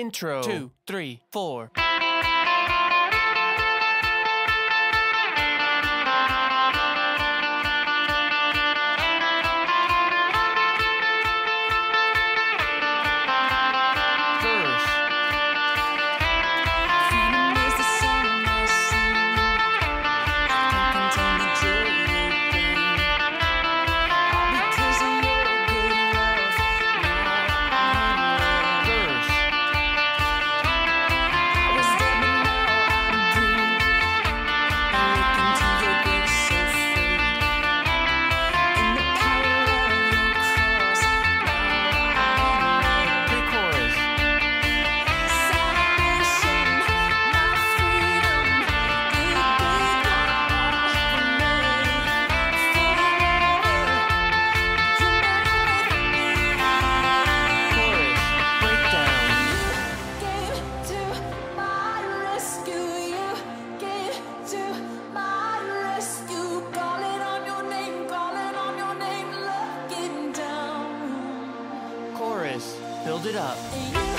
Intro. two, three, four. build it up.